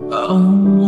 Oh.